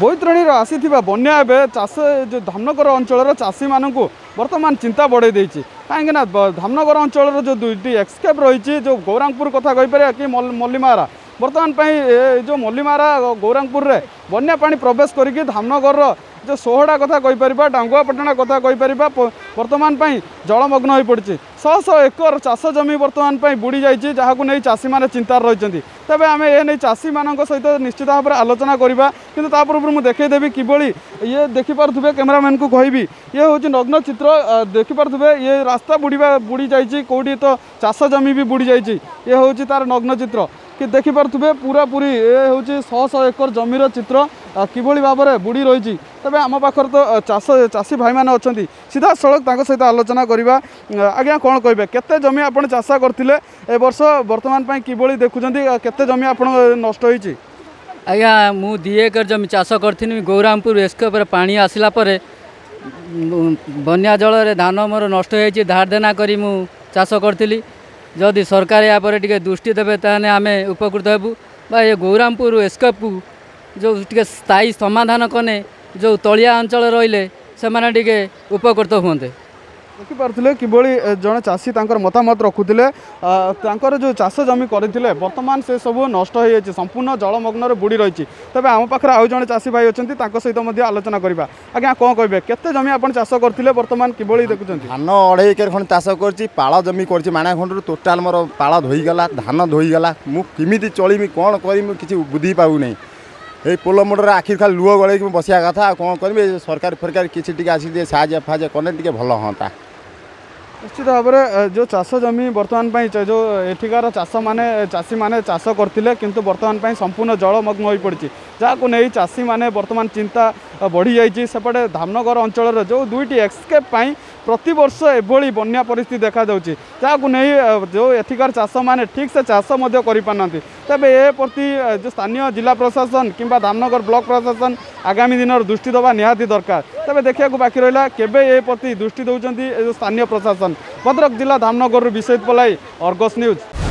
বৈতরণীর আসি বন্যা এবে চাষ যে ধামনগর অঞ্চলের চাষী মানুষ বর্তমান চিন্তা বড়াই দিয়েছে কাইকি না ধামনগর অঞ্চলের যে দুইটি এক্সকেপ রয়েছে যে গৌরাঙ্গপুর কথা কইপারে কি মল্লিমারা ବର୍ତ୍ତମାନ ପାଇଁ ଯେଉଁ ମଲ୍ଲିମାରା ଗୌରାଙ୍ଗପୁରରେ ବନ୍ୟା ପାଣି ପ୍ରବେଶ କରିକି ଧାମନଗରର যে সোহড়া কথা কইপারা ডাঙ্গুয়াপটনা কথা কইপারা বর্তমান পাই জলমগ্ন হয়ে পড়ছে শহ শহ একর চাষ জমি বর্তমান পাই বুড়ি যাই যাকে নিয়ে চাষী মানে চিন্তার রয়েছেন তবে আমি এ নিয়ে চাষী মান সহিত নিশ্চিত ভাবে আলোচনা করা কিন্তু তা পূর্ব মু দেখাইদেবি কিভাবে ইয়ে দেখিপারে ক্যামেরাম্যান কু কহবি ইয়ে হচ্ছে নগ্ন চিত্র দেখিপারে ইয়ে রাস্তা বুড়া বুড়ি যাই কোটি তো চাষ জমি বি বুড়ি যাই ইয়ে হচ্ছে তার নগ্ন চিত্র କି ଦେଖିପାରୁଥିବେ ପୁରାପୁରି ଏ ହେଉଛି ଶହ ଶହ ଏକର ଜମିର ଚିତ୍ର କିଭଳି ଭାବରେ ବୁଡ଼ି ରହିଛି ତେବେ ଆମ ପାଖରେ ତ ଚାଷ ଚାଷୀ ଭାଇମାନେ ଅଛନ୍ତି ସିଧାସଳଖ ତାଙ୍କ ସହିତ ଆଲୋଚନା କରିବା ଆଜ୍ଞା କ'ଣ କହିବେ କେତେ ଜମି ଆପଣ ଚାଷ କରିଥିଲେ ଏ ବର୍ଷ ବର୍ତ୍ତମାନ ପାଇଁ କିଭଳି ଦେଖୁଛନ୍ତି କେତେ ଜମି ଆପଣ ନଷ୍ଟ ହୋଇଛି ଆଜ୍ଞା ମୁଁ ଦୁଇ ଏକର ଜମି ଚାଷ କରିଥିଲି ଗୌରାମପୁର ଏସ୍କପରେ ପାଣି ଆସିଲା ପରେ ବନ୍ୟା ଜଳରେ ଧାନ ମୋର ନଷ୍ଟ ହୋଇଛି ଧାର ଦେନା କରି ମୁଁ ଚାଷ କରିଥିଲି ଯଦି ସରକାର ଏହା ପରେ ଟିକେ ଦୃଷ୍ଟି ଦେବେ ତାହେଲେ ଆମେ ଉପକୃତ ହେବୁ ବା ଏ ଗୌରାମପୁର ଏସ୍କେପ୍କୁ ଯେଉଁ ଟିକେ ସ୍ଥାୟୀ ସମାଧାନ କଲେ ଯେଉଁ ତଳିଆ ଅଞ୍ଚଳ ରହିଲେ ସେମାନେ ଟିକେ ଉପକୃତ ହୁଅନ୍ତେ ଦେଖିପାରୁଥିଲେ କିଭଳି ଜଣେ ଚାଷୀ ତାଙ୍କର ମତାମତ ରଖୁଥିଲେ ତାଙ୍କର ଯେଉଁ ଚାଷ ଜମି କରିଥିଲେ ବର୍ତ୍ତମାନ ସେସବୁ ନଷ୍ଟ ହୋଇଯାଇଛି ସମ୍ପୂର୍ଣ୍ଣ ଜଳମଗ୍ନରେ ବୁଡ଼ି ରହିଛି ତେବେ ଆମ ପାଖରେ ଆଉ ଜଣେ ଚାଷୀ ଭାଇ ଅଛନ୍ତି ତାଙ୍କ ସହିତ ମଧ୍ୟ ଆଲୋଚନା କରିବା ଆଜ୍ଞା କ'ଣ କହିବେ କେତେ ଜମି ଆପଣ ଚାଷ କରିଥିଲେ ବର୍ତ୍ତମାନ କିଭଳି ଦେଖୁଛନ୍ତି ଧାନ ଅଢ଼େଇ ଏକର ଖଣ୍ଡେ ଚାଷ କରିଛି ପାଳ ଜମି କରିଛି ମାଣିଆ ଖଣ୍ଡରୁ ଟୋଟାଲ ମୋର ପାଳ ଧୋଇଗଲା ଧାନ ଧୋଇଗଲା ମୁଁ କେମିତି ଚଳିବି କ'ଣ କରିବି କିଛି ବୁଦ୍ଧି ପାଉନାହିଁ এই পোল মোটরে আখির খালি লুহ গলাইকি বসিয়া কথা কম করবি সরকার ফরকার কিছু টিকি আসি সাহায্য ফাহায্য কলে টিকি ভালো হতা ନିଶ୍ଚିତ ଭାବରେ ଯେଉଁ ଚାଷ ଜମି ବର୍ତ୍ତମାନ ପାଇଁ ଯେଉଁ ଏଠିକାର ଚାଷମାନେ ଚାଷୀମାନେ ଚାଷ କରିଥିଲେ କିନ୍ତୁ ବର୍ତ୍ତମାନ ପାଇଁ ସମ୍ପୂର୍ଣ୍ଣ ଜଳମଗ୍ନ ହୋଇପଡ଼ିଛି ଯାହାକୁ ନେଇ ଚାଷୀମାନେ ବର୍ତ୍ତମାନ ଚିନ୍ତା ବଢ଼ିଯାଇଛି ସେପଟେ ଧାମନଗର ଅଞ୍ଚଳର ଯେଉଁ ଦୁଇଟି ଏକ୍ସକେପ୍ ପାଇଁ ପ୍ରତିବର୍ଷ ଏଭଳି ବନ୍ୟା ପରିସ୍ଥିତି ଦେଖାଯାଉଛି ଯାହାକୁ ନେଇ ଯେଉଁ ଏଠିକାର ଚାଷମାନେ ଠିକ୍ ସେ ଚାଷ ମଧ୍ୟ କରିପାରୁନାହାନ୍ତି ତେବେ ଏ ପ୍ରତି ଯେଉଁ ସ୍ଥାନୀୟ ଜିଲ୍ଲା ପ୍ରଶାସନ କିମ୍ବା ଧାମନଗର ବ୍ଲକ ପ୍ରଶାସନ ଆଗାମୀ ଦିନର ଦୃଷ୍ଟି ଦେବା ନିହାତି ଦରକାର ତେବେ ଦେଖିବାକୁ ବାକି ରହିଲା କେବେ ଏ ପ୍ରତି ଦୃଷ୍ଟି ଦେଉଛନ୍ତି ଏ ଯେଉଁ ସ୍ଥାନୀୟ ପ୍ରଶାସନ ଭଦ୍ରକ ଜିଲ୍ଲା ଧାମନଗରରୁ ବିଶେଷ ପଲାଇ ଅର୍ଗସ୍ ନ୍ୟୁଜ୍